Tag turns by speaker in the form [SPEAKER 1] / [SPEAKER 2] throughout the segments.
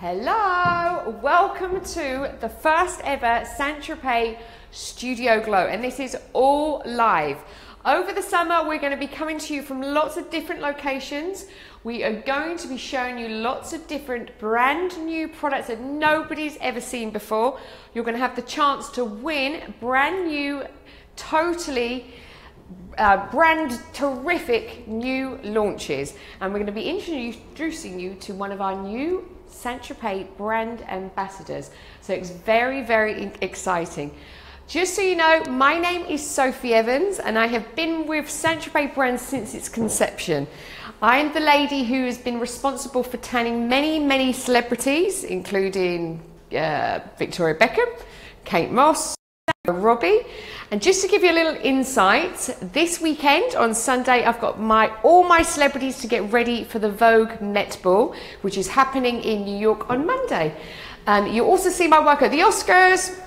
[SPEAKER 1] Hello, welcome to the first ever Saint Tropez Studio Glow, and this is all live. Over the summer, we're going to be coming to you from lots of different locations. We are going to be showing you lots of different brand new products that nobody's ever seen before. You're going to have the chance to win brand new, totally uh, brand terrific new launches. And we're going to be introducing you to one of our new Tropez brand ambassadors. So it's very, very exciting. Just so you know, my name is Sophie Evans and I have been with Tropez brand since its conception. I am the lady who has been responsible for tanning many, many celebrities, including uh, Victoria Beckham, Kate Moss, Robbie. And just to give you a little insight, this weekend on Sunday, I've got my all my celebrities to get ready for the Vogue Met Ball, which is happening in New York on Monday. And you also see my work at the Oscars.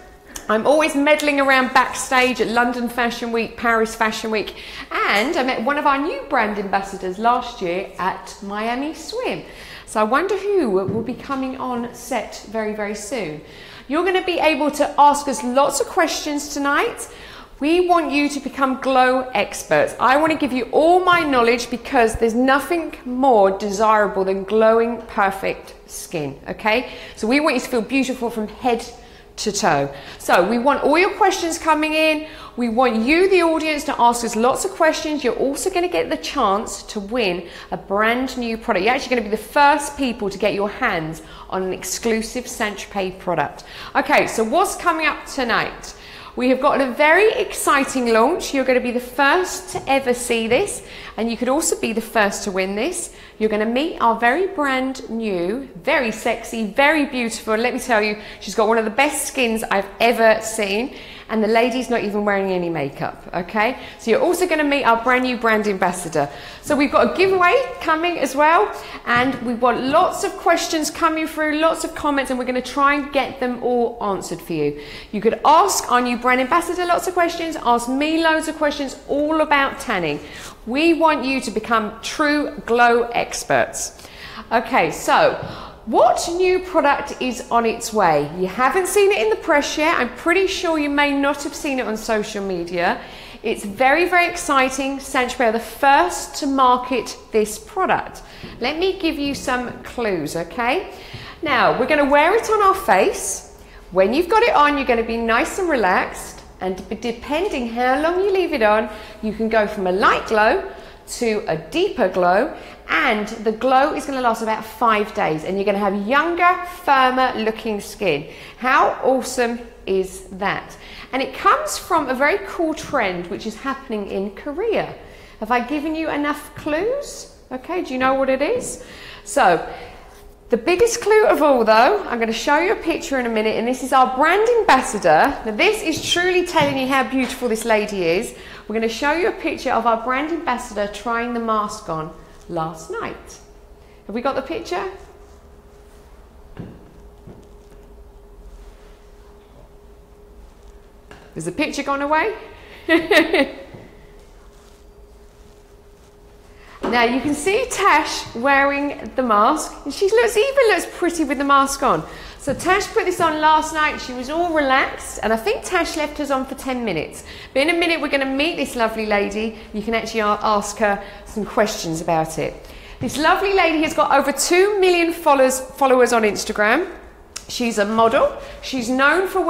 [SPEAKER 1] I'm always meddling around backstage at London Fashion Week, Paris Fashion Week, and I met one of our new brand ambassadors last year at Miami Swim. So I wonder who will be coming on set very, very soon. You're going to be able to ask us lots of questions tonight. We want you to become glow experts. I want to give you all my knowledge because there's nothing more desirable than glowing perfect skin, okay? So we want you to feel beautiful from head to toe. So we want all your questions coming in. We want you, the audience, to ask us lots of questions. You're also going to get the chance to win a brand new product. You're actually going to be the first people to get your hands on an exclusive Tropez product. Okay, so what's coming up tonight? We have got a very exciting launch. You're going to be the first to ever see this, and you could also be the first to win this. You're going to meet our very brand new, very sexy, very beautiful. Let me tell you, she's got one of the best skins I've ever seen and the lady's not even wearing any makeup, okay? So you're also gonna meet our brand new brand ambassador. So we've got a giveaway coming as well, and we've got lots of questions coming through, lots of comments, and we're gonna try and get them all answered for you. You could ask our new brand ambassador lots of questions, ask me loads of questions all about tanning. We want you to become true glow experts. Okay, so what new product is on its way? You haven't seen it in the press yet. I'm pretty sure you may not have seen it on social media. It's very, very exciting. Tropez are the first to market this product. Let me give you some clues, okay? Now, we're going to wear it on our face. When you've got it on, you're going to be nice and relaxed. And depending how long you leave it on, you can go from a light glow to a deeper glow and the glow is going to last about five days and you're going to have younger firmer looking skin. How awesome is that? And it comes from a very cool trend which is happening in korea. Have i given you enough clues? Okay do you know what it is? So the biggest clue of all, though, I'm going to show you a picture in a minute, and this is our brand ambassador. Now, this is truly telling you how beautiful this lady is. We're going to show you a picture of our brand ambassador trying the mask on last night. Have we got the picture? Has the picture gone away? now you can see Tash wearing the mask. And she looks even looks pretty with the mask on. So Tash put this on last night. She was all relaxed, and I think Tash left us on for 10 minutes. But in a minute, we're going to meet this lovely lady. You can actually ask her some questions about it. This lovely lady has got over 2 million followers, followers on Instagram. She's a model. She's known for,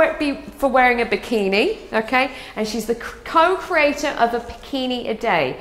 [SPEAKER 1] for wearing a bikini, okay? And she's the co creator of a bikini a day.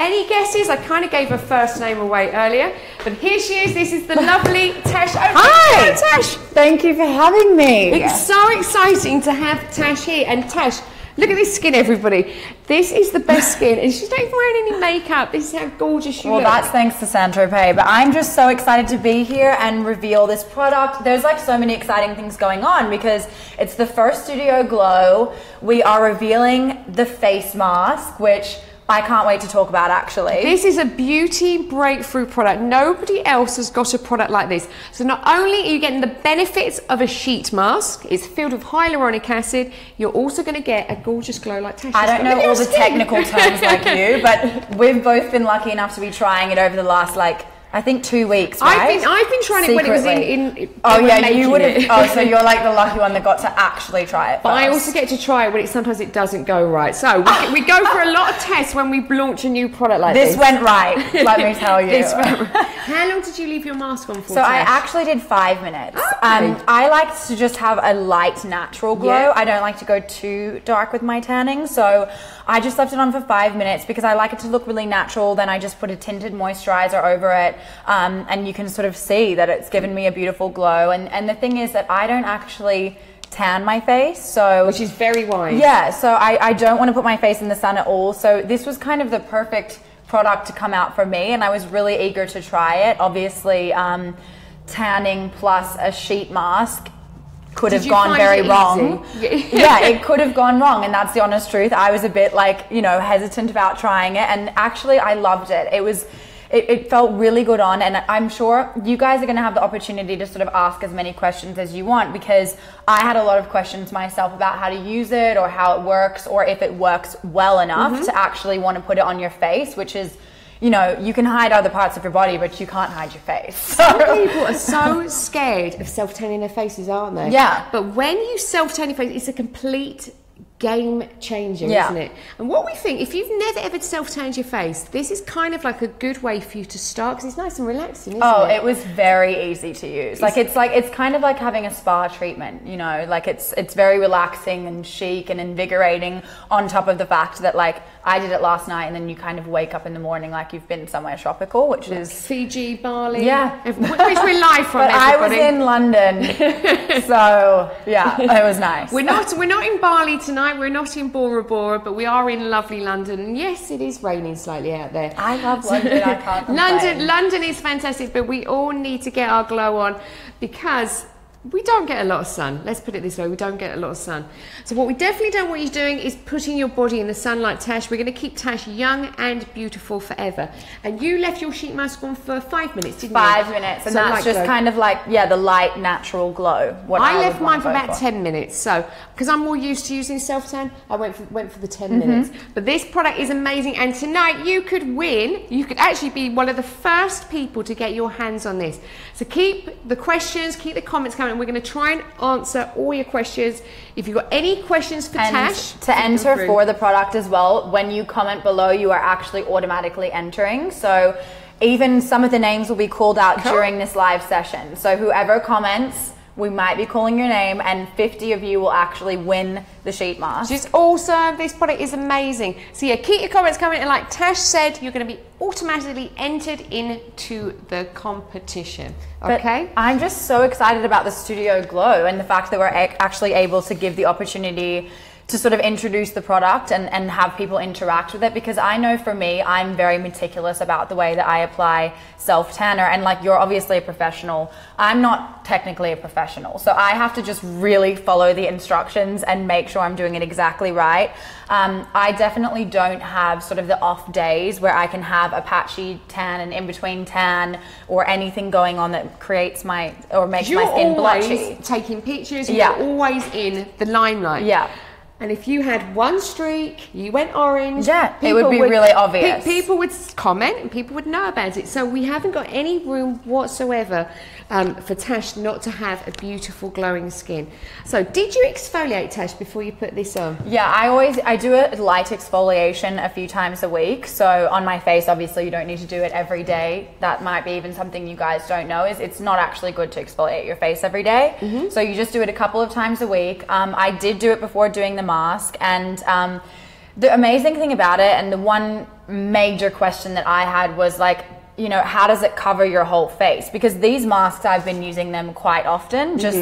[SPEAKER 1] Any guesses? I kind of gave her first name away earlier, but here she is. This is the lovely Tash. Oh,
[SPEAKER 2] Hi,
[SPEAKER 1] Tash.
[SPEAKER 2] Thank you for having me.
[SPEAKER 1] It's so exciting to have Tash here. And Tash, look at this skin, everybody. This is the best skin, and she's not even wearing any makeup. This is how gorgeous you
[SPEAKER 2] well,
[SPEAKER 1] look.
[SPEAKER 2] Well, that's thanks to Saint Tropez. But I'm just so excited to be here and reveal this product. There's like so many exciting things going on because it's the first Studio Glow. We are revealing the face mask, which I can't wait to talk about actually.
[SPEAKER 1] This is a beauty breakthrough product. Nobody else has got a product like this. So not only are you getting the benefits of a sheet mask, it's filled with hyaluronic acid, you're also going to get a gorgeous glow like Tasha.
[SPEAKER 2] I don't know all the technical terms like you, but we've both been lucky enough to be trying it over the last like I think two weeks.
[SPEAKER 1] I've been I've been trying it when it was in.
[SPEAKER 2] Secretly.
[SPEAKER 1] in
[SPEAKER 2] Oh yeah, you would have. Oh, so you're like the lucky one that got to actually try it.
[SPEAKER 1] But I also get to try it when it sometimes it doesn't go right. So we, we go for a lot of tests when we launch a new product like this.
[SPEAKER 2] This went right. Let me tell you.
[SPEAKER 1] This went right. How long did you leave your mask on for?
[SPEAKER 2] So I actually did five minutes.
[SPEAKER 1] Okay.
[SPEAKER 2] Um, I like to just have a light, natural glow.
[SPEAKER 1] Yeah.
[SPEAKER 2] I don't like to go too dark with my tanning, so I just left it on for five minutes because I like it to look really natural. Then I just put a tinted moisturizer over it, um, and you can sort of see that it's given me a beautiful glow. And and the thing is that I don't actually tan my face, so
[SPEAKER 1] which is very wise.
[SPEAKER 2] yeah, so I, I don't want to put my face in the sun at all. So this was kind of the perfect product to come out for me, and I was really eager to try it. Obviously, um, tanning plus a sheet mask could
[SPEAKER 1] Did
[SPEAKER 2] have gone very wrong.
[SPEAKER 1] easy?
[SPEAKER 2] yeah, it could have gone wrong, and that's the honest truth. I was a bit like, you know, hesitant about trying it, and actually, I loved it. It was. It, it felt really good on, and I'm sure you guys are going to have the opportunity to sort of ask as many questions as you want because I had a lot of questions myself about how to use it or how it works or if it works well enough
[SPEAKER 1] Mm-hmm.
[SPEAKER 2] to actually want to put it on your face, which is, you know, you can hide other parts of your body, but you can't hide your face.
[SPEAKER 1] Some
[SPEAKER 2] So,
[SPEAKER 1] people are so scared of self tanning their faces, aren't they?
[SPEAKER 2] Yeah.
[SPEAKER 1] But when you self tan your face, it's a complete game changer,
[SPEAKER 2] Yeah.
[SPEAKER 1] isn't it? And what we think, if you've never ever self tanned your face, this is kind of like a good way for you to start because it's nice and relaxing, isn't
[SPEAKER 2] Oh,
[SPEAKER 1] it?
[SPEAKER 2] it was very easy to use. Like it's like it's kind of like having a spa treatment, you know. Like it's it's very relaxing and chic and invigorating. On top of the fact that like I did it last night, and then you kind of wake up in the morning like you've been somewhere tropical, which is.
[SPEAKER 1] Fiji, Bali,
[SPEAKER 2] Yeah.
[SPEAKER 1] Which we're live from.
[SPEAKER 2] But I was in London, so yeah, it was nice.
[SPEAKER 1] We're not we're not in Bali tonight. We're not in Bora Bora, but we are in lovely London. And yes, it is raining slightly out there.
[SPEAKER 2] I love London. I can't complain.
[SPEAKER 1] London, London is fantastic, but we all need to get our glow on because we don't get a lot of sun. Let's put it this way: we don't get a lot of sun. So what we definitely don't want you doing is putting your body in the sun like Tash. We're going to keep Tash young and beautiful forever. And you left your sheet mask on for five minutes, didn't you?
[SPEAKER 2] Five minutes, and that's just
[SPEAKER 1] glow.
[SPEAKER 2] kind of like yeah, the light natural glow.
[SPEAKER 1] I
[SPEAKER 2] would
[SPEAKER 1] left mine for about 10 minutes. So, because I'm more used to using self tan, I went for, went for the 10 mm-hmm. minutes. But this product is amazing. And tonight you could win, you could actually be one of the first people to get your hands on this. So, keep the questions, keep the comments coming. And we're going to try and answer all your questions. If you've got any questions for
[SPEAKER 2] And
[SPEAKER 1] Tash,
[SPEAKER 2] to enter for the product as well, when you comment below, you are actually automatically entering. So even some of the names will be called out
[SPEAKER 1] Cool.
[SPEAKER 2] during this live session. So whoever comments, we might be calling your name, and 50 of you will actually win the sheet mask.
[SPEAKER 1] Which is awesome. This product is amazing. So yeah, keep your comments coming. And like Tash said, you're going to be automatically entered into the competition.
[SPEAKER 2] But
[SPEAKER 1] Okay.
[SPEAKER 2] I'm just so excited about the Studio Glow and the fact that we're actually able to give the opportunity to sort of introduce the product and, and have people interact with it because I know for me, I'm very meticulous about the way that I apply self tanner. And like you're obviously a professional, I'm not technically a professional. So I have to just really follow the instructions and make sure I'm doing it exactly right. Um, I definitely don't have sort of the off days where I can have a patchy tan and in between tan or anything going on that creates my or makes
[SPEAKER 1] You're
[SPEAKER 2] my skin
[SPEAKER 1] always
[SPEAKER 2] blotchy.
[SPEAKER 1] taking pictures.
[SPEAKER 2] Yeah.
[SPEAKER 1] You're always in the limelight.
[SPEAKER 2] Yeah.
[SPEAKER 1] And if you had one streak, you went orange.
[SPEAKER 2] Yeah, it would be really obvious.
[SPEAKER 1] pe- people would comment and people would know about it. So we haven't got any room whatsoever um, for Tash not to have a beautiful glowing skin. So did you exfoliate Tash before you put this on?
[SPEAKER 2] Yeah, I always I do a light exfoliation a few times a week. So on my face, obviously you don't need to do it every day. That might be even something you guys don't know is it's not actually good to exfoliate your face every day.
[SPEAKER 1] Mm-hmm.
[SPEAKER 2] So you just do it a couple of times a week. Um, I did do it before doing the mask, and um, the amazing thing about it, and the one major question that I had was like. You know, how does it cover your whole face? Because these masks, I've been using them quite often. Just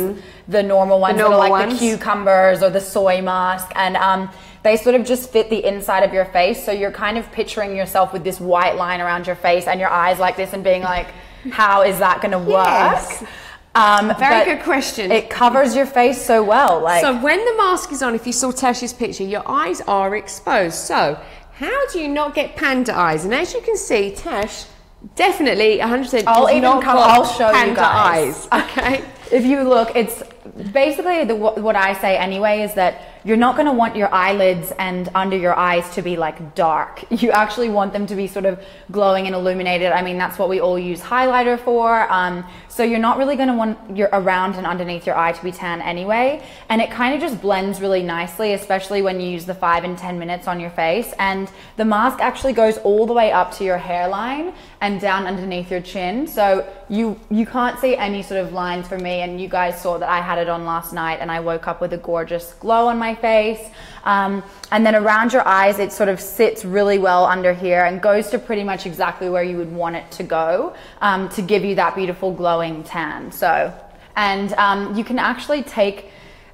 [SPEAKER 2] the normal ones
[SPEAKER 1] Mm-hmm. normal
[SPEAKER 2] like
[SPEAKER 1] ones.
[SPEAKER 2] the cucumbers or the soy mask, and um, they sort of just fit the inside of your face. So you're kind of picturing yourself with this white line around your face and your eyes like this, and being like, "How is that going to work?"
[SPEAKER 1] Yes.
[SPEAKER 2] Um,
[SPEAKER 1] Very good question.
[SPEAKER 2] It covers your face so well. Like,
[SPEAKER 1] So when the mask is on, if you saw Tash's picture, your eyes are exposed. So how do you not get panda eyes? And as you can see, Tash definitely 100%
[SPEAKER 2] I'll even come- I'll show you guys.
[SPEAKER 1] eyes. Okay.
[SPEAKER 2] if you look, it's basically the, what I say anyway is that you're not going to want your eyelids and under your eyes to be like dark. You actually want them to be sort of glowing and illuminated. I mean, that's what we all use highlighter for. Um, so you're not really going to want your around and underneath your eye to be tan anyway. And it kind of just blends really nicely, especially when you use the five and 10 minutes on your face. And the mask actually goes all the way up to your hairline and down underneath your chin. So you, you can't see any sort of lines for me. And you guys saw that I had it on last night and I woke up with a gorgeous glow on my face. Um, and then around your eyes, it sort of sits really well under here and goes to pretty much exactly where you would want it to go um, to give you that beautiful glowing tan. So, and um, you can actually take,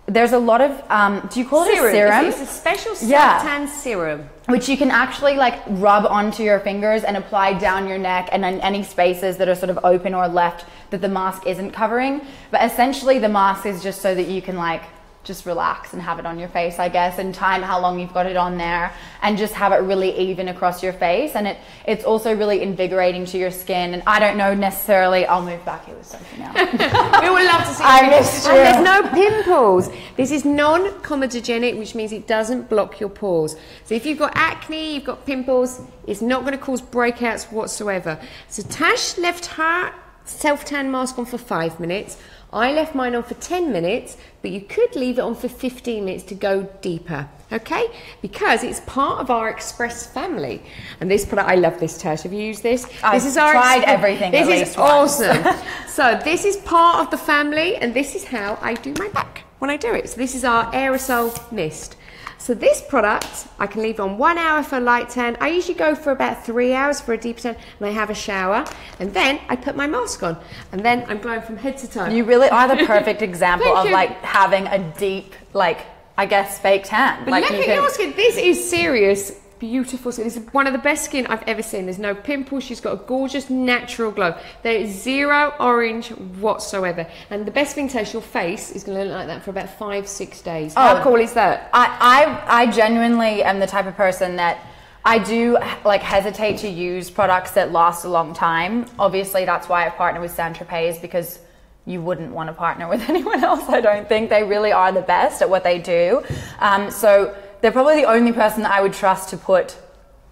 [SPEAKER 2] there's a lot of, um, do you call
[SPEAKER 1] serum.
[SPEAKER 2] it a serum?
[SPEAKER 1] It's, a special
[SPEAKER 2] Yeah.
[SPEAKER 1] tan serum.
[SPEAKER 2] which you can actually like rub onto your fingers and apply down your neck and in any spaces that are sort of open or left that the mask isn't covering. But essentially, the mask is just so that you can like just relax and have it on your face, I guess, and time how long you've got it on there, and just have it really even across your face. And it it's also really invigorating to your skin. And I don't know necessarily. I'll move back here with something now.
[SPEAKER 1] we would love to see
[SPEAKER 2] I
[SPEAKER 1] you.
[SPEAKER 2] missed
[SPEAKER 1] And
[SPEAKER 2] you.
[SPEAKER 1] there's no pimples. This is non-comedogenic, which means it doesn't block your pores. So if you've got acne, you've got pimples, it's not going to cause breakouts whatsoever. So Tash left her self-tan mask on for five minutes. I left mine on for 10 minutes, but you could leave it on for 15 minutes to go deeper, okay? Because it's part of our Express family. And this product, I love this, Tash. Have you used this?
[SPEAKER 2] I've
[SPEAKER 1] this is our
[SPEAKER 2] tried
[SPEAKER 1] Express-
[SPEAKER 2] everything
[SPEAKER 1] This is awesome. so this is part of the family, and this is how I do my back when I do it. So this is our aerosol mist. So this product, I can leave on one hour for a light tan. I usually go for about three hours for a deep tan, and I have a shower, and then I put my mask on, and then I'm glowing from head to toe.
[SPEAKER 2] You really are the perfect example of
[SPEAKER 1] you.
[SPEAKER 2] like having a deep, like I guess, fake tan.
[SPEAKER 1] But
[SPEAKER 2] like
[SPEAKER 1] look
[SPEAKER 2] you
[SPEAKER 1] at
[SPEAKER 2] can-
[SPEAKER 1] your skin. This is serious, beautiful skin. This is one of the best skin I've ever seen. There's no pimples. She's got a gorgeous natural glow. There is zero orange whatsoever. And the best thing to your face is going to look like that for about five, six days. How
[SPEAKER 2] Oh.
[SPEAKER 1] cool is that?
[SPEAKER 2] I, I I genuinely am the type of person that I do like hesitate to use products that last a long time. Obviously, that's why I partner with Saint Tropez is because you wouldn't want to partner with anyone else. I don't think they really are the best at what they do. Um, so they're probably the only person that I would trust to put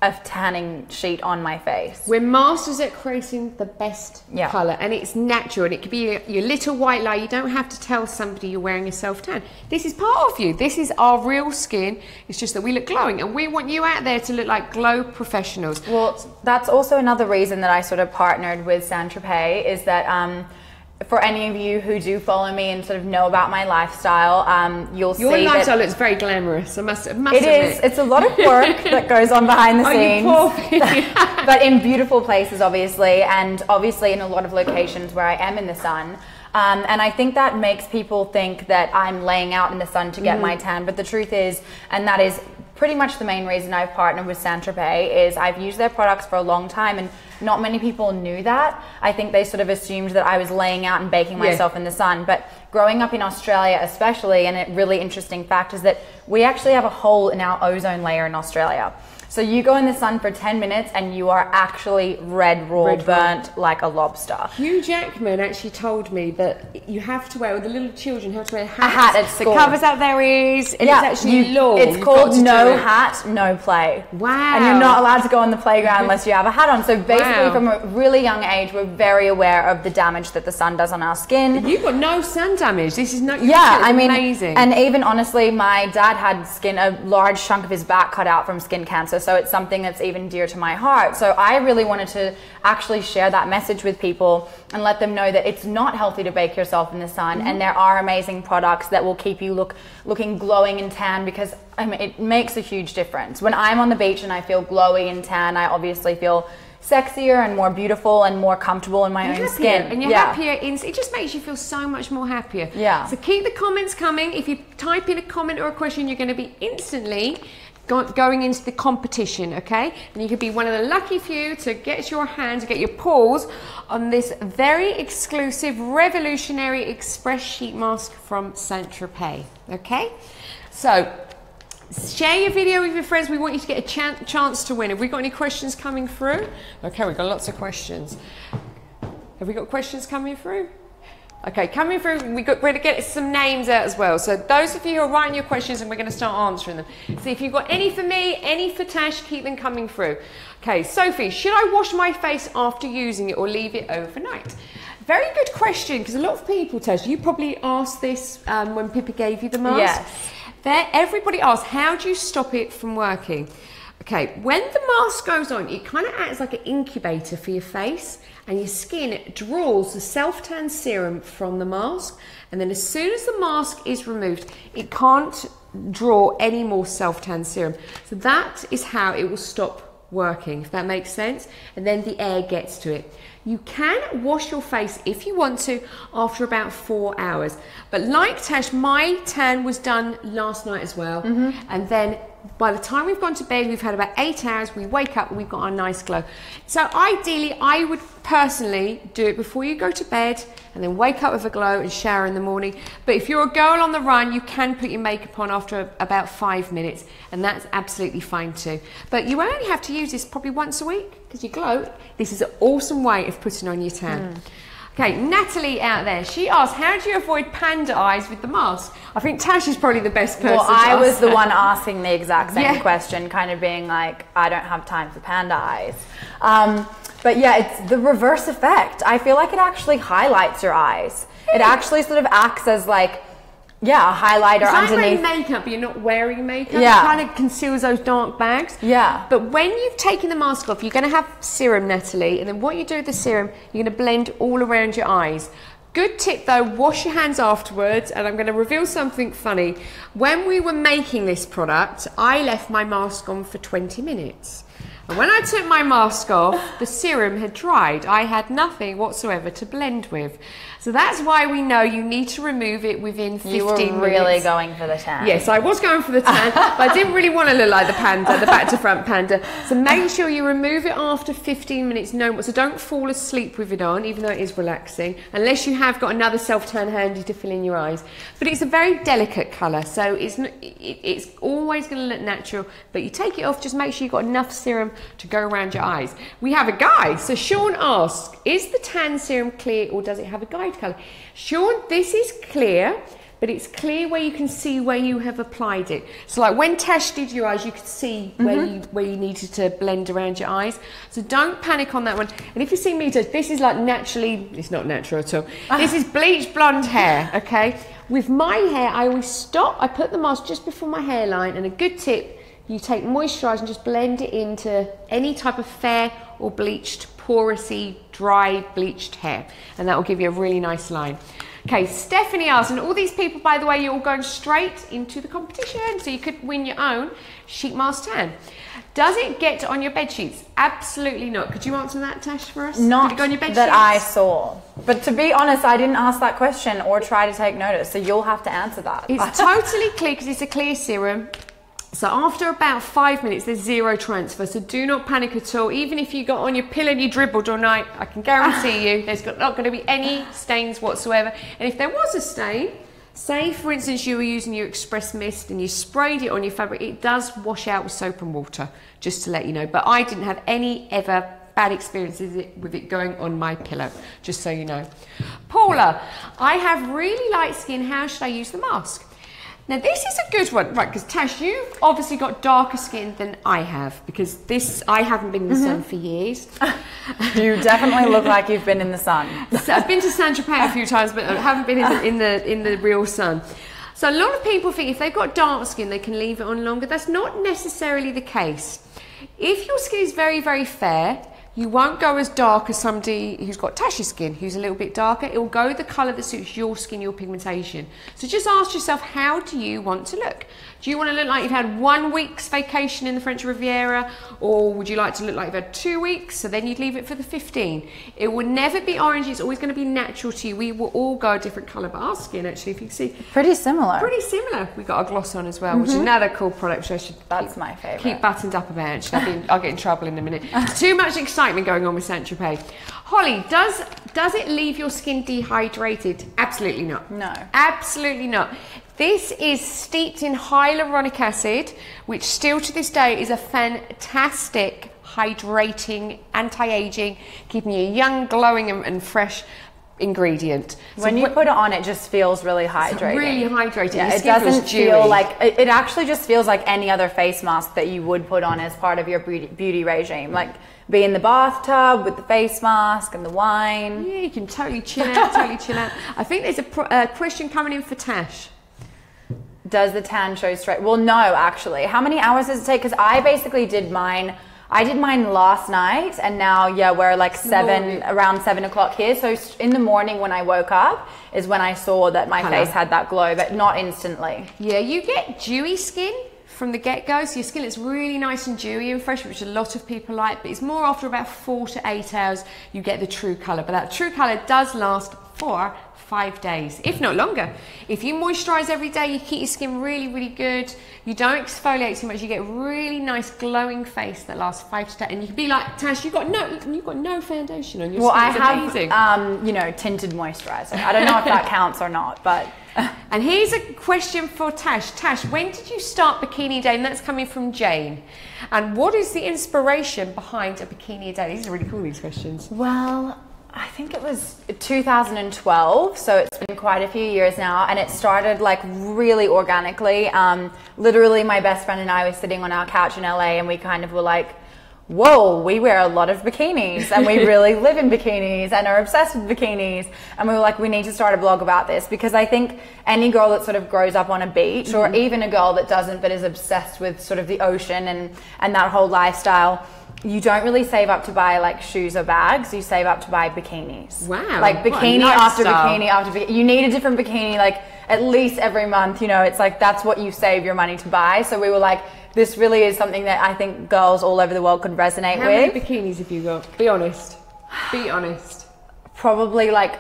[SPEAKER 2] a tanning sheet on my face.
[SPEAKER 1] We're masters at creating the best
[SPEAKER 2] Yeah.
[SPEAKER 1] colour, and it's natural, and it could be your, your little white lie. You don't have to tell somebody you're wearing a self tan. This is part of you. This is our real skin. It's just that we look glowing, and we want you out there to look like glow professionals.
[SPEAKER 2] Well, that's also another reason that I sort of partnered with Saint Tropez is that um, for any of you who do follow me and sort of know about my lifestyle, um, you'll
[SPEAKER 1] Your
[SPEAKER 2] see
[SPEAKER 1] lifestyle
[SPEAKER 2] that
[SPEAKER 1] looks very glamorous. I must, I must
[SPEAKER 2] it is.
[SPEAKER 1] admit.
[SPEAKER 2] It's a lot of work that goes on behind the scenes. but in beautiful places, obviously, and obviously in a lot of locations where I am in the sun. Um, and I think that makes people think that I'm laying out in the sun to get
[SPEAKER 1] Mm-hmm.
[SPEAKER 2] my tan. But the truth is, and that is pretty much the main reason I've partnered with Saint Tropez, is I've used their products for a long time, and not many people knew that. I think they sort of assumed that I was laying out and baking
[SPEAKER 1] Yeah.
[SPEAKER 2] myself in the sun. But growing up in Australia, especially, and a really interesting fact is that we actually have a hole in our ozone layer in Australia. So you go in the sun for 10 minutes and you are actually red raw,
[SPEAKER 1] Red raw.
[SPEAKER 2] burnt like a lobster.
[SPEAKER 1] Hugh Jackman actually told me that you have to wear, with the little children, have to wear hats
[SPEAKER 2] hat, it's called.
[SPEAKER 1] covers up their ears, and it's actually
[SPEAKER 2] you-
[SPEAKER 1] law.
[SPEAKER 2] It's
[SPEAKER 1] You've
[SPEAKER 2] called
[SPEAKER 1] got to do
[SPEAKER 2] no
[SPEAKER 1] it.
[SPEAKER 2] hat, no play.
[SPEAKER 1] Wow.
[SPEAKER 2] And you're not allowed to go on the playground unless you have a hat on. So basically,
[SPEAKER 1] Wow.
[SPEAKER 2] from a really young age, we're very aware of the damage that the sun does on our skin.
[SPEAKER 1] You've got no sun damage. This is not.
[SPEAKER 2] Yeah, I mean,
[SPEAKER 1] amazing.
[SPEAKER 2] and even honestly, my dad had skin a large chunk of his back cut out from skin cancer, so it's something that's even dear to my heart. So I really wanted to actually share that message with people and let them know that it's not healthy to bake yourself in the sun,
[SPEAKER 1] Mm-hmm.
[SPEAKER 2] and there are amazing products that will keep you look looking glowing and tan because I mean, it makes a huge difference. When I'm on the beach and I feel glowy and tan, I obviously feel sexier and more beautiful and more comfortable in my
[SPEAKER 1] You're
[SPEAKER 2] own
[SPEAKER 1] happier,
[SPEAKER 2] skin.
[SPEAKER 1] and you're
[SPEAKER 2] Yeah.
[SPEAKER 1] happier. In, it just makes you feel so much more happier.
[SPEAKER 2] Yeah.
[SPEAKER 1] So keep the comments coming. If you type in a comment or a question, you're going to be instantly go- going into the competition. Okay, and you could be one of the lucky few to get your hands, get your paws on this very exclusive, revolutionary express sheet mask from Saint Tropez. Okay, so. Share your video with your friends. We want you to get a chan- chance to win. Have we got any questions coming through? Okay, we've got lots of questions. Have we got questions coming through? Okay, coming through, we got, we're going to get some names out as well. So those of you who are writing your questions and we're going to start answering them. So if you've got any for me, any for Tash, keep them coming through. Okay, Sophie, should I wash my face after using it or leave it overnight? Very good question because a lot of people, Tash, you probably asked this um, when Pippa gave you the mask.
[SPEAKER 2] Yes.
[SPEAKER 1] There, everybody asks, how do you stop it from working? Okay, when the mask goes on, it kind of acts like an incubator for your face, and your skin draws the self tan serum from the mask. And then, as soon as the mask is removed, it can't draw any more self tan serum. So, that is how it will stop working, if that makes sense. And then the air gets to it. You can wash your face if you want to after about four hours. But like Tash, my tan was done last night as well. Mm-hmm. And then by the time we've gone to bed, we've had about eight hours, we wake up we've got our nice glow. So ideally, I would personally do it before you go to bed and then wake up with a glow and shower in the morning. But if you're a girl on the run, you can put your makeup on after about five minutes and that's absolutely fine too. But you only have to use this probably once a week because you glow. This is an awesome way of putting on your tan. Hmm. Okay, Natalie out there, she asked, how do you avoid panda eyes with the mask? I think Tash is probably the best person.
[SPEAKER 2] Well, I was the one asking the exact same
[SPEAKER 1] Yeah.
[SPEAKER 2] question, kind of being like, I don't have time for panda eyes. Um, but yeah, it's the reverse effect. I feel like it actually highlights your eyes. It actually sort of acts as like, yeah, a highlighter
[SPEAKER 1] It's like
[SPEAKER 2] underneath.
[SPEAKER 1] wearing makeup, but you're not wearing makeup.
[SPEAKER 2] Yeah.
[SPEAKER 1] It kind of conceals those dark bags.
[SPEAKER 2] Yeah.
[SPEAKER 1] But when you've taken the mask off, you're going to have serum, Natalie, and then what you do with the serum, you're going to blend all around your eyes. Good tip though, wash your hands afterwards, and I'm going to reveal something funny. When we were making this product, I left my mask on for 20 minutes. And when I took my mask off, the serum had dried. I had nothing whatsoever to blend with. So that's why we know you need to remove it within 15
[SPEAKER 2] you were
[SPEAKER 1] minutes.
[SPEAKER 2] really going for the tan.
[SPEAKER 1] Yes, I was going for the tan, but I didn't really want to look like the panda, the back to front panda. So make sure you remove it after 15 minutes, no more. So don't fall asleep with it on, even though it is relaxing, unless you have got another self tan handy to fill in your eyes. But it's a very delicate colour, so it's it, it's always going to look natural. But you take it off, just make sure you've got enough serum to go around your eyes. We have a guide. So Sean asks, is the tan serum clear or does it have a guide colour? Sean, this is clear but it's clear where you can see where you have applied it. So like when Tash did your eyes, you could see where mm-hmm. you where you needed to blend around your eyes. So don't panic on that one. And if you see me, this is like naturally, it's not natural at all. Ah. This is bleached blonde hair, okay? With my hair, I always stop, I put the mask just before my hairline, and a good tip, you take moisturiser and just blend it into any type of fair or bleached, porousy, dry, bleached hair. And that will give you a really nice line. Okay, Stephanie asked, and all these people, by the way, you're all going straight into the competition, so you could win your own sheet mask tan. Does it get on your bed sheets? Absolutely not. Could you answer that, Tash, for us?
[SPEAKER 2] Not
[SPEAKER 1] Did it go on your bed
[SPEAKER 2] that I saw. But to be honest, I didn't ask that question or try to take notice, so you'll have to answer that.
[SPEAKER 1] It's totally clear because it's a clear serum. So after about five minutes, there's zero transfer. So do not panic at all. Even if you got on your pillow and you dribbled all night, I can guarantee you there's not going to be any stains whatsoever. And if there was a stain, say for instance you were using your express mist and you sprayed it on your fabric, it does wash out with soap and water, just to let you know. But I didn't have any ever bad experiences with it going on my pillow, just so you know. Paula, I have really light skin. How should I use the mask? Now this is a good one, right? Because Tash, you've obviously got darker skin than I have because this I haven't been in the sun mm-hmm. for years.
[SPEAKER 2] you definitely look like you've been in the sun.
[SPEAKER 1] So I've been to Saint Tropez a few times, but I haven't been in the, in the in the real sun. So a lot of people think if they've got dark skin, they can leave it on longer. That's not necessarily the case. If your skin is very very fair, you won't go as dark as somebody who's got Tash's skin, who's a little bit darker. It will go the colour that suits your skin, your pigmentation. So just ask yourself, how do you want to look? Do you want to look like you've had one week's vacation in the French Riviera, or would you like to look like you've had two weeks? So then you'd leave it for the 15. It will never be orange, it's always going to be natural to you. We will all go a different colour, but our skin, actually, if you can see,
[SPEAKER 2] Pretty similar.
[SPEAKER 1] pretty similar. We got a gloss on as well, which is mm-hmm. another cool product. Which I should
[SPEAKER 2] That's
[SPEAKER 1] keep-
[SPEAKER 2] my favourite.
[SPEAKER 1] Keep buttoned up about. Actually, I'll, be, I'll get in trouble in a minute. Too much excitement going on with Saint Tropez. Holly, does does it leave your skin dehydrated? Absolutely not.
[SPEAKER 2] No.
[SPEAKER 1] Absolutely not. This is steeped in hyaluronic acid, which still to this day is a fantastic hydrating, anti-aging, keeping you young, glowing, and, and fresh ingredient. So
[SPEAKER 2] when you put it on, it just feels really hydrating.
[SPEAKER 1] really hydrated.
[SPEAKER 2] Yeah, it doesn't feel like it, it actually just feels like any other face mask that you would put on as part of your beauty, beauty regime. Like be in the bathtub with the face mask and the wine.
[SPEAKER 1] Yeah, you can totally chill out, totally chill out. I think there's a uh, question coming in for Tash.
[SPEAKER 2] Does the tan show straight? Well, no, actually. How many hours does it take? Because I basically did mine. I did mine last night, and now yeah, we're like seven around seven o'clock here. So in the morning when I woke up is when I saw that my
[SPEAKER 1] Colour.
[SPEAKER 2] face had that glow, but not instantly.
[SPEAKER 1] Yeah, you get dewy skin from the get go, so your skin is really nice and dewy and fresh, which a lot of people like. But it's more after about four to eight hours you get the true color. But that true color does last for five days, if not longer. If you moisturize every day, you keep your skin really, really good. You don't exfoliate too much. You get a really nice glowing face that lasts five to ten. And you can be like Tash, you've got no, you've got no foundation on your
[SPEAKER 2] Well, I
[SPEAKER 1] skin.
[SPEAKER 2] have
[SPEAKER 1] It's amazing.
[SPEAKER 2] um, you know tinted moisturizer. I don't know if that counts or not, but
[SPEAKER 1] And here's a question for Tash. Tash, when did you start Bikini Day? And that's coming from Jane. And what is the inspiration behind a Bikini Day? These are really cool, these questions.
[SPEAKER 2] Well, I think it was 2012, so it's been quite a few years now, and it started like really organically. Um, literally, my best friend and I were sitting on our couch in LA, and we kind of were like, Whoa, we wear a lot of bikinis and we really live in bikinis and are obsessed with bikinis. And we were like, we need to start a blog about this because I think any girl that sort of grows up on a beach or even a girl that doesn't but is obsessed with sort of the ocean and, and that whole lifestyle, you don't really save up to buy like shoes or bags. You save up to buy bikinis.
[SPEAKER 1] Wow,
[SPEAKER 2] Like bikini after bikini after bikini. You need a different bikini like at least every month. You know, it's like that's what you save your money to buy. So we were like, this really is something that I think girls all over the world could resonate
[SPEAKER 1] How
[SPEAKER 2] with.
[SPEAKER 1] many bikinis have you got? Be honest. Be honest.
[SPEAKER 2] Probably like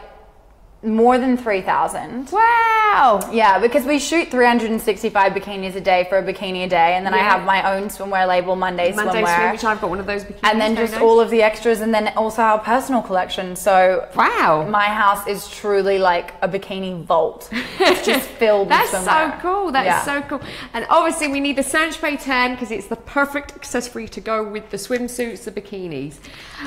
[SPEAKER 2] more than 3,000.
[SPEAKER 1] Wow.
[SPEAKER 2] Yeah, because we shoot 365 bikinis a day for a bikini a day, and then I have my own swimwear label, Monday,
[SPEAKER 1] Monday
[SPEAKER 2] Swimwear.
[SPEAKER 1] swim, which I've got one of those bikinis.
[SPEAKER 2] and then just
[SPEAKER 1] nice.
[SPEAKER 2] all of the extras, and then also our personal collection. So
[SPEAKER 1] Wow.
[SPEAKER 2] my house is truly like a bikini vault. It's just filled with.
[SPEAKER 1] That's
[SPEAKER 2] so
[SPEAKER 1] cool. That's
[SPEAKER 2] Yeah.
[SPEAKER 1] so cool. And obviously, we need the Saint Tropez tan because it's the perfect accessory to go with the swimsuits, the bikinis.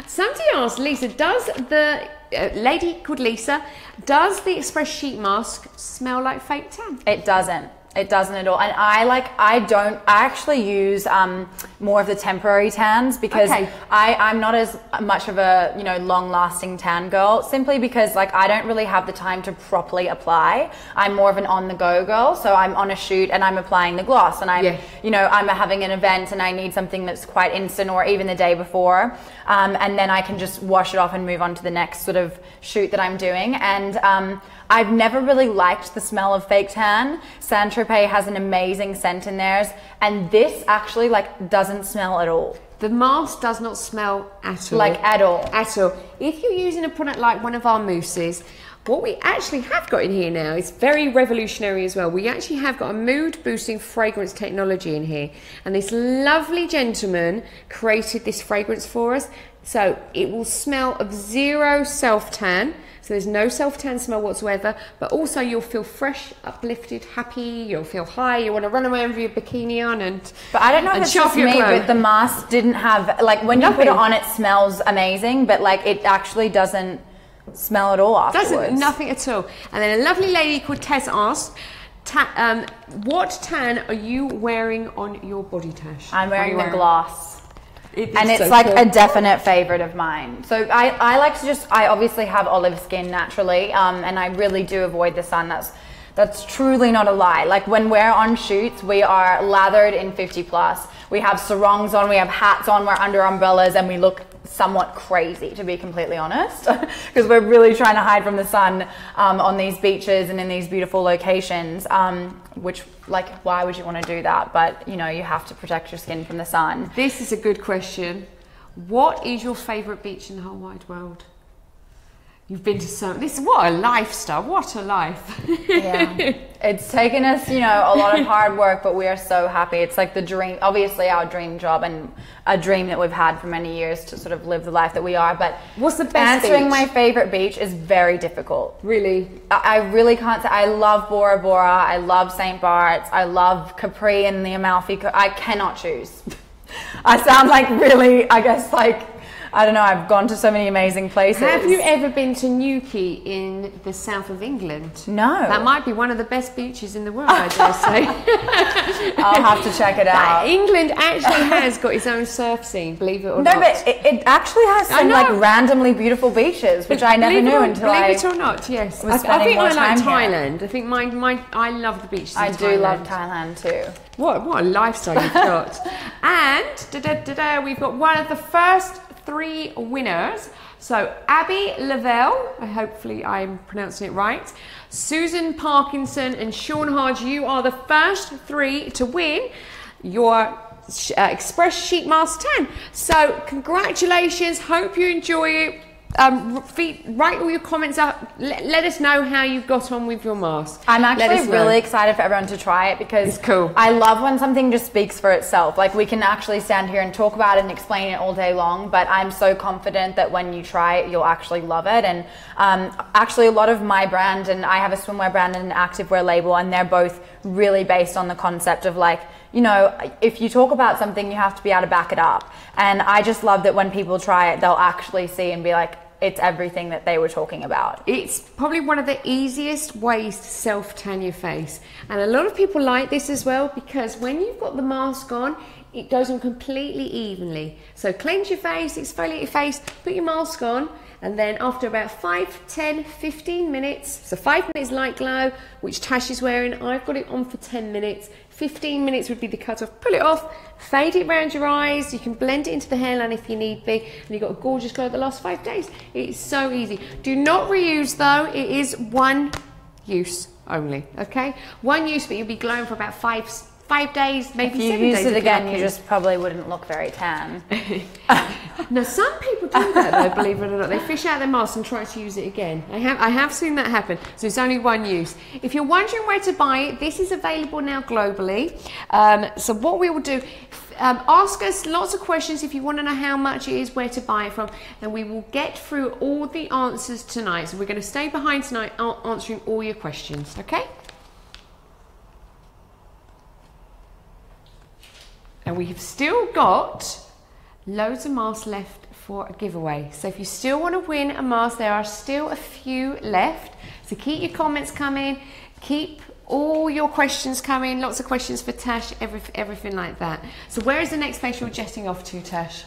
[SPEAKER 1] Somebody asked Lisa, does the uh, lady called Lisa, does the Express sheet mask smell like fake tan?
[SPEAKER 2] It doesn't. It doesn't at all. And I like, I don't, I actually use um, more of the temporary tans because
[SPEAKER 1] Okay.
[SPEAKER 2] I, I'm not as much of a, you know, long lasting tan girl simply because like I don't really have the time to properly apply. I'm more of an on the go girl. So I'm on a shoot and I'm applying the gloss and I'm,
[SPEAKER 1] Yeah.
[SPEAKER 2] you know, I'm having an event and I need something that's quite instant or even the day before. Um, and then I can just wash it off and move on to the next sort of shoot that I'm doing. And um, I've never really liked the smell of fake tan. Saint Tropez has an amazing scent in theirs, and this actually like doesn't smell at all.
[SPEAKER 1] The mask does not smell at all.
[SPEAKER 2] Like at all.
[SPEAKER 1] At all. If you're using a product like one of our mousses, what we actually have got in here now is very revolutionary as well. We actually have got a mood boosting fragrance technology in here. And this lovely gentleman created this fragrance for us. So it will smell of zero self tan. So there's no self tan smell whatsoever, but also you'll feel fresh, uplifted, happy. You'll feel high. You want to run around with your bikini on and
[SPEAKER 2] But I don't know if it's just me,
[SPEAKER 1] glow.
[SPEAKER 2] but the mask didn't have like when you put it on, it smells amazing, but like it actually doesn't smell at all afterwards.
[SPEAKER 1] Doesn't nothing at all. And then a lovely lady called Tess asked, um, "What tan are you wearing on your body, Tash?"
[SPEAKER 2] I'm wearing the gloss.
[SPEAKER 1] It
[SPEAKER 2] and it's
[SPEAKER 1] so
[SPEAKER 2] like
[SPEAKER 1] cool.
[SPEAKER 2] a definite favorite of mine. So I, I like to just I obviously have olive skin naturally, um, and I really do avoid the sun. That's that's truly not a lie. Like when we're on shoots, we are lathered in 50 plus. We have sarongs on, we have hats on, we're under umbrellas, and we look somewhat crazy to be completely honest, because we're really trying to hide from the sun um, on these beaches and in these beautiful locations. Um, which like why would you want to do that? But you know you have to protect your skin from the sun.
[SPEAKER 1] This is a good question. What is your favourite beach in the whole wide world? You've been to so this. What a lifestyle! What a life!
[SPEAKER 2] yeah it's taken us you know a lot of hard work but we are so happy it's like the dream obviously our dream job and a dream that we've had for many years to sort of live the life that we are but
[SPEAKER 1] What's the best
[SPEAKER 2] answering
[SPEAKER 1] beach?
[SPEAKER 2] my favorite beach is very difficult
[SPEAKER 1] really,
[SPEAKER 2] I I really can't say. I love Bora Bora. I love St. Bart's. I love Capri and the Amalfi. I cannot choose. I sound like really, I guess, like I don't know. I've gone to so many amazing places.
[SPEAKER 1] Have you ever been to Newquay in the south of England?
[SPEAKER 2] No.
[SPEAKER 1] That might be one of the best beaches in the world, I dare say.
[SPEAKER 2] I'll have to check it out.
[SPEAKER 1] England actually has got its own surf scene, believe it or
[SPEAKER 2] No,
[SPEAKER 1] not.
[SPEAKER 2] No, but it, it actually has some like randomly beautiful beaches, which I never
[SPEAKER 1] believe
[SPEAKER 2] knew
[SPEAKER 1] or,
[SPEAKER 2] until
[SPEAKER 1] believe
[SPEAKER 2] I.
[SPEAKER 1] it or not, yes. I, I think I like
[SPEAKER 2] time here.
[SPEAKER 1] Thailand. I think my, my I love the beaches.
[SPEAKER 2] I do
[SPEAKER 1] Thailand.
[SPEAKER 2] love Thailand too.
[SPEAKER 1] What what a lifestyle you've got. and da, da, da, da, we've got one of the first three winners. So Abby Lavelle, hopefully I'm pronouncing it right. Susan Parkinson and Sean Hodge, you are the first three to win your uh, Express Sheet Mask 10. So congratulations, hope you enjoy it. Um, write all your comments up. Let, let us know how you've got on with your mask.
[SPEAKER 2] I'm actually
[SPEAKER 1] know.
[SPEAKER 2] really excited for everyone to try it because
[SPEAKER 1] It's cool.
[SPEAKER 2] I love when something just speaks for itself. Like we can actually stand here and talk about it and explain it all day long, but I'm so confident that when you try it, you'll actually love it. And um, actually, a lot of my brand and I have a swimwear brand and an activewear label, and they're both really based on the concept of like. You know, if you talk about something, you have to be able to back it up. And I just love that when people try it, they'll actually see and be like, it's everything that they were talking about.
[SPEAKER 1] It's probably one of the easiest ways to self tan your face. And a lot of people like this as well because when you've got the mask on, it goes on completely evenly. So cleanse your face, exfoliate your face, put your mask on, and then after about 5, 10, 15 minutes, so 5 minutes light glow, which Tash is wearing, I've got it on for 10 minutes. 15 minutes would be the cut off. Pull it off, fade it around your eyes. You can blend it into the hairline if you need be, and you've got a gorgeous glow the last five days. It's so easy. Do not reuse though, it is one use only, okay? One use, but you'll be glowing for about five five days, maybe
[SPEAKER 2] If you use
[SPEAKER 1] days.
[SPEAKER 2] it again, you just probably wouldn't look very tan.
[SPEAKER 1] Now, some people do that though, believe it or not. They fish out their mask and try to use it again. I have, I have seen that happen. So it's only one use. If you're wondering where to buy it, this is available now globally. Um, so what we will do, um, ask us lots of questions if you want to know how much it is, where to buy it from, and we will get through all the answers tonight. So we're going to stay behind tonight answering all your questions, okay? And we have still got loads of masks left for a giveaway. So if you still want to win a mask, there are still a few left. So keep your comments coming, keep all your questions coming, lots of questions for Tash, every, everything like that. So where is the next place you're jetting off to, Tash?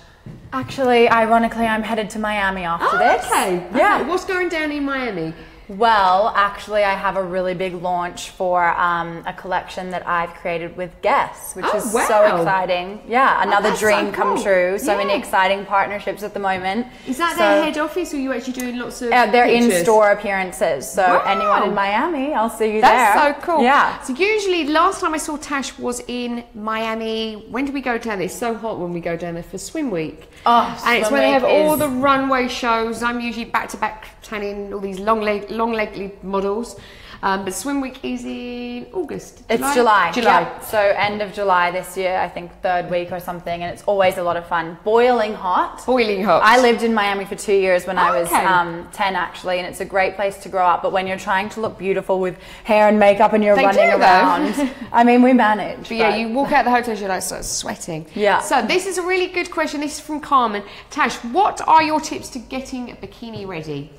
[SPEAKER 2] Actually, ironically, I'm headed to Miami after oh, this.
[SPEAKER 1] Oh, okay.
[SPEAKER 2] Yeah.
[SPEAKER 1] Okay, What's going down in Miami?
[SPEAKER 2] Well, actually, I have a really big launch for um, a collection that I've created with Guess, which
[SPEAKER 1] Oh,
[SPEAKER 2] is
[SPEAKER 1] wow.
[SPEAKER 2] so exciting. Yeah, another
[SPEAKER 1] that's so
[SPEAKER 2] dream come
[SPEAKER 1] cool.
[SPEAKER 2] true. So many exciting partnerships at the moment.
[SPEAKER 1] Is that
[SPEAKER 2] So-
[SPEAKER 1] their head office or are you actually doing lots of
[SPEAKER 2] Uh, they're
[SPEAKER 1] pictures?
[SPEAKER 2] in-store appearances. So
[SPEAKER 1] Wow.
[SPEAKER 2] anyone in Miami, I'll see you
[SPEAKER 1] That's
[SPEAKER 2] there.
[SPEAKER 1] That's so cool.
[SPEAKER 2] Yeah.
[SPEAKER 1] So usually, last time I saw Tash was in Miami. When do we go down there? It's so hot when we go down there for Swim Week.
[SPEAKER 2] Oh,
[SPEAKER 1] and it's where they have all the runway shows. I'm usually back to back tanning all these long leg, long legged models. Um, but Swim Week is in August.
[SPEAKER 2] It's July.
[SPEAKER 1] July.
[SPEAKER 2] Yep. So end of July this year, I think third week or something, and it's always a lot of fun. Boiling hot.
[SPEAKER 1] Boiling hot.
[SPEAKER 2] I lived in Miami for two years when I was
[SPEAKER 1] Okay.
[SPEAKER 2] um, 10 actually, and it's a great place to grow up. But when you're trying to look beautiful with hair and makeup and you're
[SPEAKER 1] They
[SPEAKER 2] running
[SPEAKER 1] do,
[SPEAKER 2] around, I mean, we manage.
[SPEAKER 1] But yeah, you walk out the hotel, you're like start sweating.
[SPEAKER 2] Yeah.
[SPEAKER 1] So this is a really good question. This is from Carmen. Tash, what are your tips to getting a bikini ready?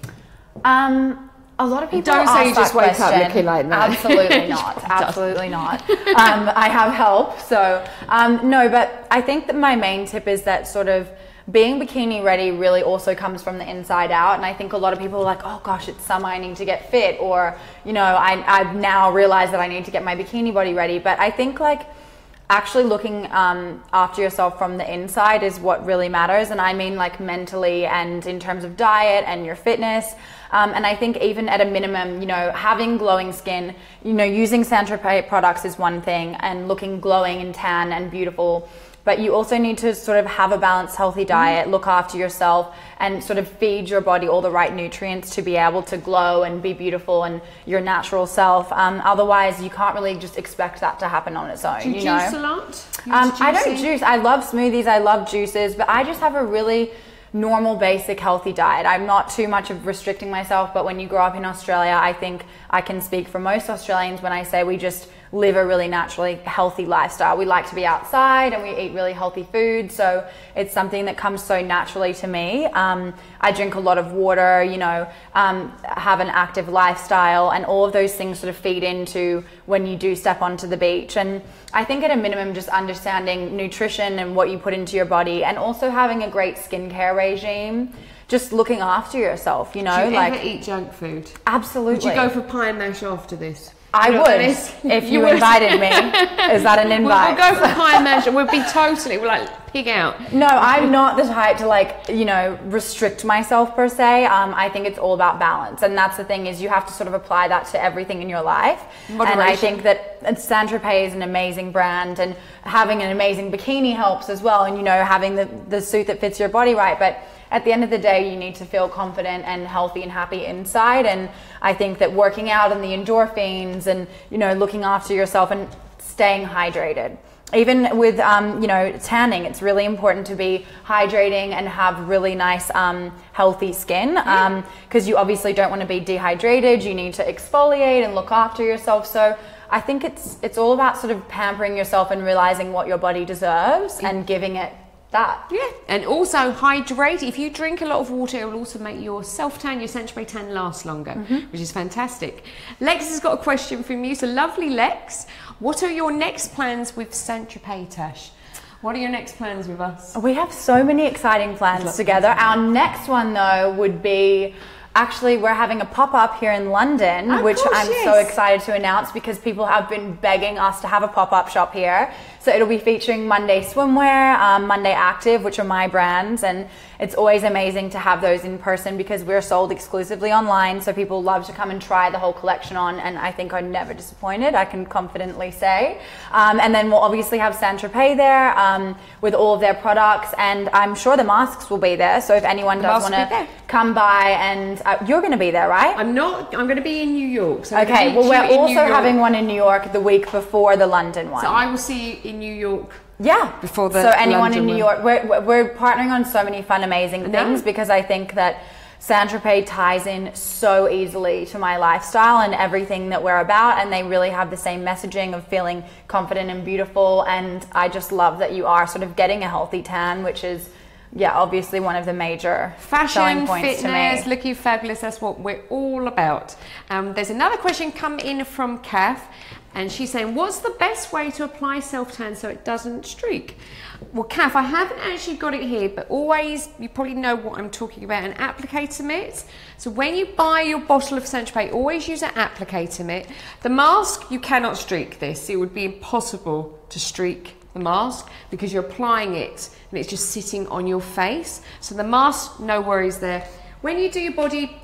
[SPEAKER 2] Um, a lot of people
[SPEAKER 1] Don't say you just wake up looking like that.
[SPEAKER 2] Absolutely not. Absolutely not. Um, I have help. So um, no, but I think that my main tip is that sort of being bikini ready really also comes from the inside out. And I think a lot of people are like, oh gosh, it's summer, I need to get fit, or you know, I, I've now realized that I need to get my bikini body ready. But I think like actually looking um, after yourself from the inside is what really matters. And i mean like mentally and in terms of diet and your fitness. Um, and i think even at a minimum you know having glowing skin you know using Saint products is one thing and looking glowing and tan and beautiful but you also need to sort of have a balanced healthy diet look after yourself and sort of feed your body all the right nutrients to be able to glow and be beautiful and your natural self um, otherwise you can't really just expect that to happen on its own
[SPEAKER 1] Do you,
[SPEAKER 2] you know
[SPEAKER 1] a lot?
[SPEAKER 2] Um, I don't juice. I love smoothies. I love juices, but I just have a really normal, basic, healthy diet. I'm not too much of restricting myself, but when you grow up in Australia, I think I can speak for most Australians when I say we just live a really naturally healthy lifestyle. We like to be outside and we eat really healthy food. So it's something that comes so naturally to me. Um, I drink a lot of water, you know, um, have an active lifestyle, and all of those things sort of feed into when you do step onto the beach. And I think at a minimum, just understanding nutrition and what you put into your body, and also having a great skincare regime just looking after yourself, you know,
[SPEAKER 1] Do you
[SPEAKER 2] like
[SPEAKER 1] ever eat junk food?
[SPEAKER 2] absolutely.
[SPEAKER 1] Would you go for pie and mash after this?
[SPEAKER 2] I
[SPEAKER 1] You
[SPEAKER 2] would if you,
[SPEAKER 1] would.
[SPEAKER 2] invited me. Is that an
[SPEAKER 1] We'll,
[SPEAKER 2] invite?
[SPEAKER 1] we'll go for and mash. We'll be totally, we'll like pig out.
[SPEAKER 2] No, I'm not the type to like, you know, restrict myself per se. Um, I think it's all about balance. And that's the thing is you have to sort of apply that to everything in your life. And I think that Saint Tropez is an amazing brand and having an amazing bikini helps as well. And, you know, having the, the suit that fits your body right. But at the end of the day, you need to feel confident and healthy and happy inside. And I think that working out and the endorphins and, you know, looking after yourself and staying hydrated. Even with um, you know tanning it's really important to be hydrating and have really nice um, healthy skin because you obviously don't want to be dehydrated. You need to exfoliate and look after yourself. So i think it's it's all about sort of pampering yourself and realizing what your body deserves and giving it that
[SPEAKER 1] Yeah, and also hydrate. If you drink a lot of water, it will also make your self tan, your Saint Tropez tan last longer, mm-hmm. which is fantastic. Lex has got a question from you. So lovely, Lex. What are your next plans with Saint Tropez, Tash? What are your next plans with us?
[SPEAKER 2] We have so many exciting plans together. Our next one, though, would be actually we're having a pop up here in London,
[SPEAKER 1] Of
[SPEAKER 2] which
[SPEAKER 1] course,
[SPEAKER 2] I'm so excited to announce because people have been begging us to have a pop up shop here. So it'll be featuring Monday Swimwear, um, Monday Active, which are my brands, and it's always amazing to have those in person because we're sold exclusively online. So people love to come and try the whole collection on, and I think I'm never disappointed. I can confidently say. Um, and then we'll obviously have Saint Tropez there um, with all of their products, and I'm sure the masks will be there. So if anyone does want to come by, and uh, you're going to be there, right?
[SPEAKER 1] I'm not. I'm going to be in New York. So
[SPEAKER 2] Okay, well, we're also having one in New York the week before the London one.
[SPEAKER 1] So I will see you in New York.
[SPEAKER 2] yeah,
[SPEAKER 1] before the
[SPEAKER 2] So anyone
[SPEAKER 1] London
[SPEAKER 2] in New. York, we're, we're- partnering on so many fun, amazing things because I think that Saint Tropez ties in so easily to my lifestyle and everything that we're about, and they really have the same messaging of feeling confident and beautiful. And I just love that you are sort of getting a healthy tan, which is, yeah, obviously one of the major selling
[SPEAKER 1] Fashion,
[SPEAKER 2] points
[SPEAKER 1] fitness,
[SPEAKER 2] to me.
[SPEAKER 1] looking fabulous. That's what we're all about. Um, there's another question come in from Kath, and she's saying, "What's the best way to apply self tan so it doesn't streak?" Well, Kath, I haven't actually got it here, but always you probably know what I'm talking about. An applicator mitt. So when you buy your bottle of Tropez, always use an applicator mitt. The mask you cannot streak this. It would be impossible to streak the mask because you're applying it and it's just sitting on your face. So the mask, no worries there. When you do your body,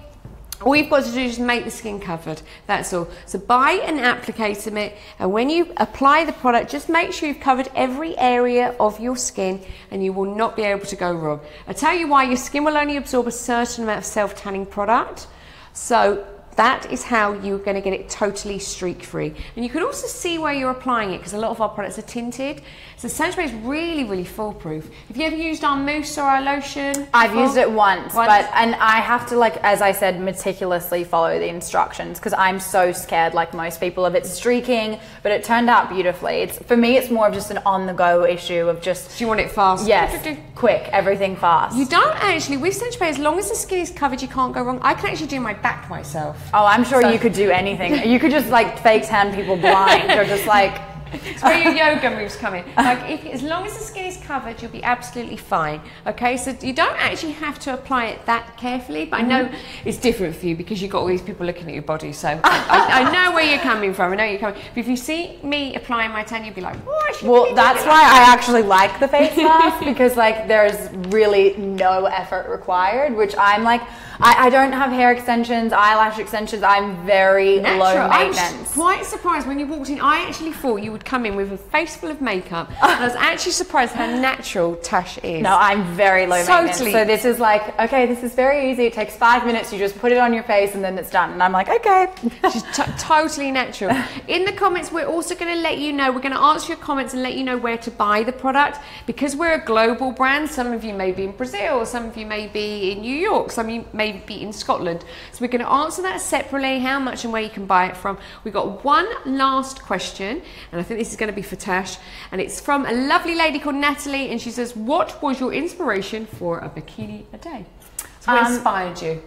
[SPEAKER 1] all you've got to do is make the skin covered. That's all. So buy an applicator mitt, and when you apply the product, just make sure you've covered every area of your skin, and you will not be able to go wrong. I tell you why: your skin will only absorb a certain amount of self tanning product. So that is how you're going to get it totally streak free. And you can also see where you're applying it because a lot of our products are tinted. So is really, really foolproof. Have you ever used our mousse or our lotion?
[SPEAKER 2] I've
[SPEAKER 1] before?
[SPEAKER 2] used it once,
[SPEAKER 1] Once?
[SPEAKER 2] but and I have to like as I said meticulously follow the instructions because I'm so scared like most people of it streaking, but it turned out beautifully. It's for me it's more of just an on the go issue of just
[SPEAKER 1] Do you want it fast?
[SPEAKER 2] yes, quick, everything fast.
[SPEAKER 1] You don't actually, with Saint Tropez, as long as the skin is covered, you can't go wrong. I can actually do my back myself.
[SPEAKER 2] oh, I'm sure
[SPEAKER 1] So-
[SPEAKER 2] you could do anything. you could just like fake tan people blind or just like
[SPEAKER 1] It's where your yoga moves come in. Like, if, as long as the skin is covered, you'll be absolutely fine. Okay, so you don't actually have to apply it that carefully, but I know
[SPEAKER 2] Mm-hmm.
[SPEAKER 1] it's different for you because you've got all these people looking at your body. So I, I, I know where you're coming from. I know you're coming. But if you see me applying my tan, you'll be like, "Oh, I should
[SPEAKER 2] Well, that's why
[SPEAKER 1] that."
[SPEAKER 2] I actually like the face mask because like there's really no effort required, which I'm like I, I don't have hair extensions, eyelash extensions. I'm very low
[SPEAKER 1] Natural. I was
[SPEAKER 2] maintenance.
[SPEAKER 1] quite surprised when you walked in. I actually thought you would come in with a face full of makeup. I was actually surprised how natural Tash is.
[SPEAKER 2] No, I'm very low maintenance.
[SPEAKER 1] Totally.
[SPEAKER 2] So this is like, okay, this is very easy. It takes five minutes. You just put it on your face and then it's done. And I'm like, okay.
[SPEAKER 1] She's t- totally natural. In the comments, we're also going to let you know, we're going to answer your comments and let you know where to buy the product. Because we're a global brand, some of you may be in Brazil, some of you may be in New York, some of you may maybe in Scotland. So we're going to answer that separately, how much and where you can buy it from. We've got one last question, and I think this is going to be for Tash, and it's from a lovely lady called Natalie, and she says, "What was your inspiration for a bikini a day? So what
[SPEAKER 2] Um,
[SPEAKER 1] inspired you?"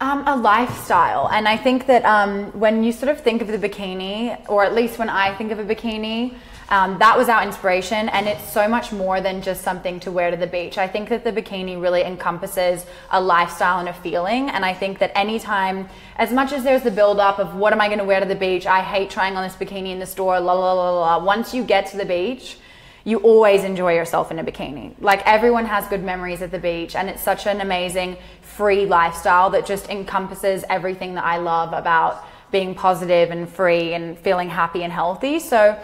[SPEAKER 2] Um, a lifestyle. And I think that um, when you sort of think of the bikini, or at least when I think of a bikini, um, that was our inspiration. And it's so much more than just something to wear to the beach. I think that the bikini really encompasses a lifestyle and a feeling. And I think that anytime, as much as there's the build up of what am I going to wear to the beach, I hate trying on this bikini in the store, la la la la. Once you get to the beach, you always enjoy yourself in a bikini. Like everyone has good memories at the beach, and it's such an amazing free lifestyle that just encompasses everything that I love about being positive and free and feeling happy and healthy. So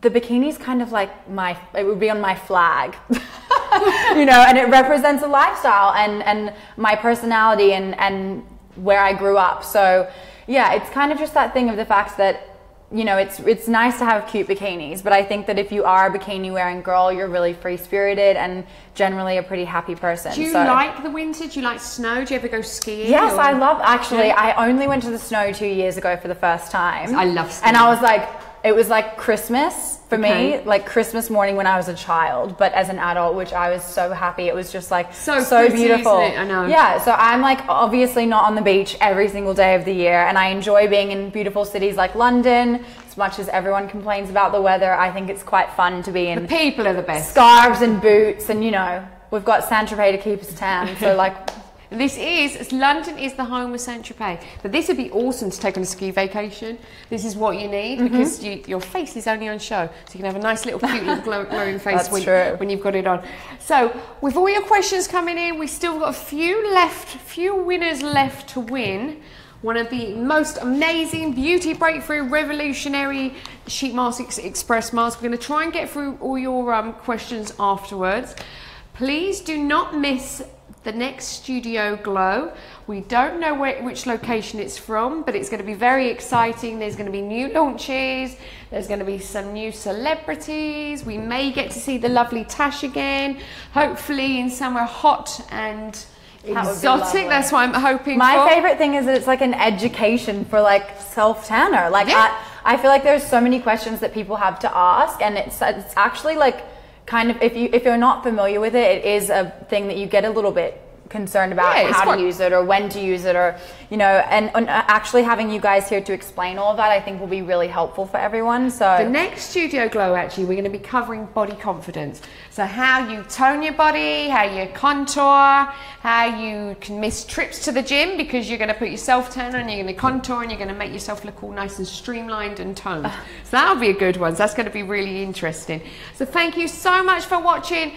[SPEAKER 2] the bikini is kind of like my it would be on my flag. you know, and it represents a lifestyle and and my personality and and where I grew up. So yeah, it's kind of just that thing of the fact that you know, it's it's nice to have cute bikinis, but I think that if you are a bikini wearing girl, you're really free spirited and generally a pretty happy person.
[SPEAKER 1] Do you
[SPEAKER 2] so.
[SPEAKER 1] like the winter? Do you like snow? Do you ever go skiing?
[SPEAKER 2] Yes,
[SPEAKER 1] or-
[SPEAKER 2] I love actually.
[SPEAKER 1] Yeah.
[SPEAKER 2] I only went to the snow two years ago for the first time.
[SPEAKER 1] I love
[SPEAKER 2] snow.
[SPEAKER 1] And.
[SPEAKER 2] I was like, it was like Christmas for
[SPEAKER 1] Okay.
[SPEAKER 2] me, like Christmas morning when I was a child, but as an adult, which I was so happy. It was just like
[SPEAKER 1] So
[SPEAKER 2] so,
[SPEAKER 1] pretty,
[SPEAKER 2] beautiful.
[SPEAKER 1] I know.
[SPEAKER 2] Yeah, so I'm like obviously not on the beach every single day of the year, and I enjoy being in beautiful cities like London. As much as everyone complains about the weather, I think it's quite fun to be in
[SPEAKER 1] The people are the best.
[SPEAKER 2] scarves and boots, and you know we've got Saint Tropez to keep us tan. So like.
[SPEAKER 1] This is London is the home of Saint Tropez, but this would be awesome to take on a ski vacation. This is what you need
[SPEAKER 2] Mm-hmm.
[SPEAKER 1] because you, your face is only on show, so you can have a nice little cute little glow, glowing face when, when you've got it on. So with all your questions coming in, we still got a few left, few winners left to win. One of the most amazing beauty breakthrough revolutionary sheet mask ex- express masks. We're going to try and get through all your um, questions afterwards. Please do not miss the next Studio Glow. We don't know where, which location it's from, but it's going to be very exciting. There's going to be new launches. There's going to be some new celebrities. We may get to see the lovely Tash again, hopefully in somewhere hot and
[SPEAKER 2] That would be
[SPEAKER 1] exotic. That's what I'm hoping
[SPEAKER 2] My
[SPEAKER 1] for.
[SPEAKER 2] favorite thing is that it's like an education for like self tanner. Like
[SPEAKER 1] Yeah.
[SPEAKER 2] I, I feel like there's so many questions that people have to ask, and it's it's actually like kind of if you if you're not familiar with it, it is a thing that you get a little bit concerned about
[SPEAKER 1] Yeah,
[SPEAKER 2] how to use it or when to use it or you know and, and uh, actually having you guys here to explain all of that I think will be really helpful for everyone so
[SPEAKER 1] The next Studio Glow, actually, we're going to be covering body confidence. So, how you tone your body, how you contour, how you can miss trips to the gym because you're going to put your self tan on, you're going to contour, and you're going to make yourself look all nice and streamlined and toned. Uh. So, that'll be a good one. So, that's going to be really interesting. So, thank you so much for watching.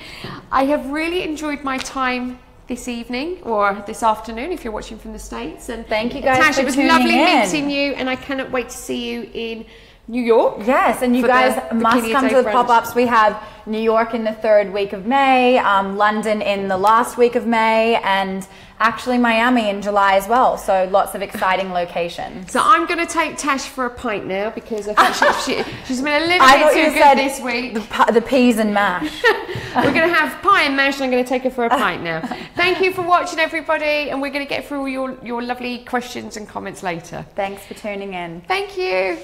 [SPEAKER 1] I have really enjoyed my time. This evening or this afternoon, if you're watching from the States. And
[SPEAKER 2] Thank you guys
[SPEAKER 1] Tash, it was lovely
[SPEAKER 2] in.
[SPEAKER 1] meeting you, and I cannot wait to see you in New York.
[SPEAKER 2] Yes, and you
[SPEAKER 1] the
[SPEAKER 2] guys
[SPEAKER 1] Bikini
[SPEAKER 2] must come
[SPEAKER 1] Day
[SPEAKER 2] to the pop ups. We have New York in the third week of May, um, London in the last week of May, and actually Miami in July as well. So lots of exciting locations.
[SPEAKER 1] So I'm going to take Tash for a pint now because I think she, she, she's been a little
[SPEAKER 2] I
[SPEAKER 1] bit
[SPEAKER 2] thought
[SPEAKER 1] too
[SPEAKER 2] you
[SPEAKER 1] good
[SPEAKER 2] said
[SPEAKER 1] this week.
[SPEAKER 2] the, the peas and mash.
[SPEAKER 1] We're going to have pie and mash and I'm going to take her for a pint now. Thank you for watching everybody and we're going to get through all your, your lovely questions and comments later.
[SPEAKER 2] Thanks for tuning in.
[SPEAKER 1] Thank you.